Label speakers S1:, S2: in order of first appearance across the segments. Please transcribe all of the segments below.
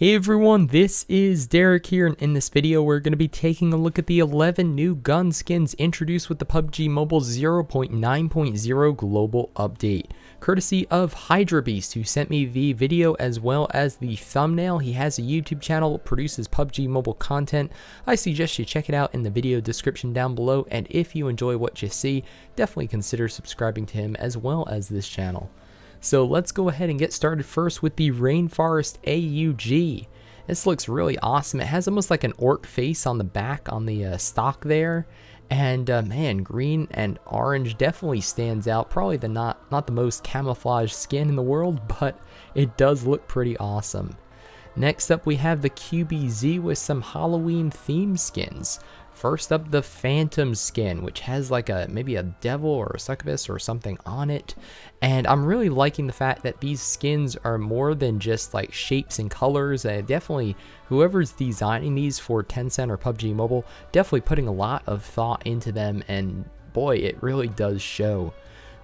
S1: Hey everyone, this is Derek here, and in this video we're going to be taking a look at the 11 new gun skins introduced with the PUBG Mobile 0.9.0 global update. Courtesy of Hydra Beast, who sent me the video as well as the thumbnail. He has a YouTube channel, produces PUBG Mobile content. I suggest you check it out in the video description down below, and if you enjoy what you see, definitely consider subscribing to him as well as this channel. So let's go ahead and get started first with the Rainforest AUG. This looks really awesome. It has almost like an orc face on the back on the uh, stock there. And uh, man, green and orange definitely stands out. Probably the not, not the most camouflage skin in the world, but it does look pretty awesome. Next up we have the QBZ with some Halloween theme skins. First up, the Phantom skin, which has like a maybe a devil or a succubus or something on it. And I'm really liking the fact that these skins are more than just like shapes and colors. And definitely, whoever's designing these for Tencent or PUBG Mobile, definitely putting a lot of thought into them. And boy, it really does show.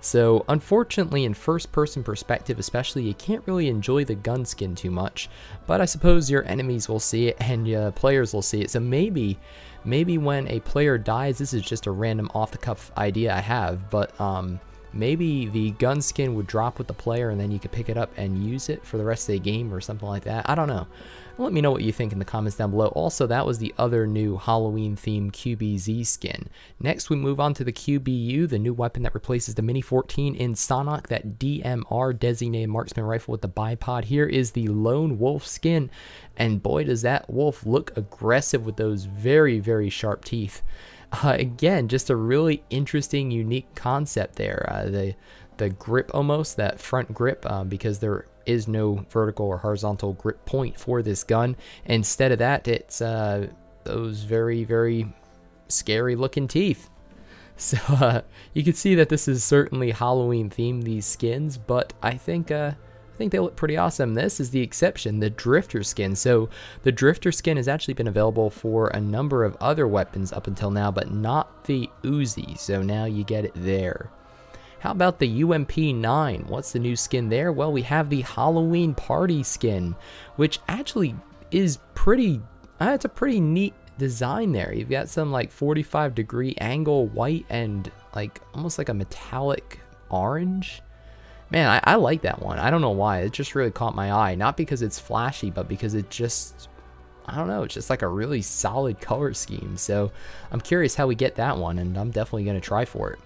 S1: So unfortunately in first person perspective especially you can't really enjoy the gun skin too much. But I suppose your enemies will see it and uh, players will see it. So maybe maybe when a player dies, this is just a random off-the-cuff idea I have, but um, maybe the gun skin would drop with the player and then you could pick it up and use it for the rest of the game or something like that. I don't know. Let me know what you think in the comments down below. Also, that was the other new Halloween themed QBZ skin. Next, we move on to the QBU, the new weapon that replaces the Mini 14 in Sanhok, that DMR designated marksman rifle with the bipod. Here is the Lone Wolf skin, and boy, does that wolf look aggressive with those very, very sharp teeth. Uh, again, just a really interesting, unique concept there. Uh, the the grip almost, that front grip, um, because there is no vertical or horizontal grip point for this gun. Instead of that, it's uh, those very, very scary looking teeth. So uh, you can see that this is certainly Halloween themed, these skins, but I think uh, I think they look pretty awesome. This is the exception, the Drifter skin. So the Drifter skin has actually been available for a number of other weapons up until now, but not the Uzi. So now you get it there. How about the UMP9? What's the new skin there? Well, we have the Halloween Party skin, which actually is pretty, uh, it's a pretty neat design there. You've got some like 45 degree angle white and like almost like a metallic orange. Man, I, I like that one. I don't know why. It just really caught my eye. Not because it's flashy, but because it just, I don't know, it's just like a really solid color scheme. So I'm curious how we get that one, and I'm definitely going to try for it.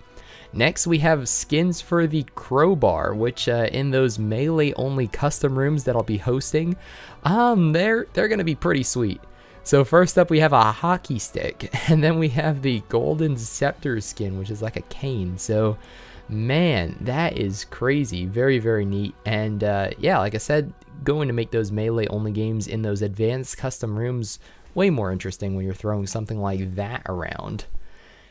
S1: Next, we have skins for the crowbar, which uh, in those melee only custom rooms that I'll be hosting, um, they're they're gonna be pretty sweet. So first up, we have a hockey stick, and then we have the golden scepter skin, which is like a cane. So man, that is crazy. Very, very neat. And uh, yeah, like I said, going to make those melee only games in those advanced custom rooms way more interesting when you're throwing something like that around.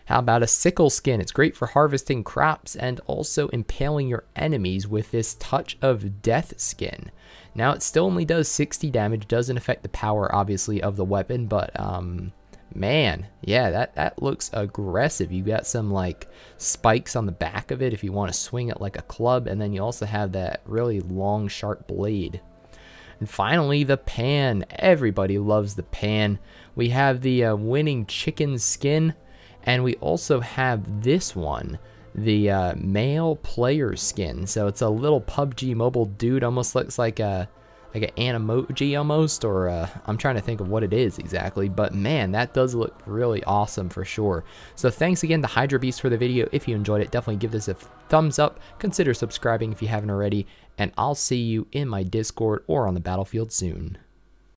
S1: How about a sickle skin? It's great for harvesting crops and also impaling your enemies with this touch of death skin. Now it still only does 60 damage, doesn't affect the power obviously of the weapon, but um, Man, yeah, that, that looks aggressive. You got some like spikes on the back of it if you want to swing it like a club, and then you also have that really long, sharp blade. And finally, the pan. Everybody loves the pan. We have the uh, winning chicken skin, and we also have this one, the uh, male player skin. So it's a little PUBG mobile dude, almost looks like a like an emoji almost, or uh, I'm trying to think of what it is exactly, but man, that does look really awesome for sure. So thanks again to Hydra Beast for the video. If you enjoyed it, definitely give this a thumbs up. Consider subscribing if you haven't already, and I'll see you in my Discord or on the battlefield soon.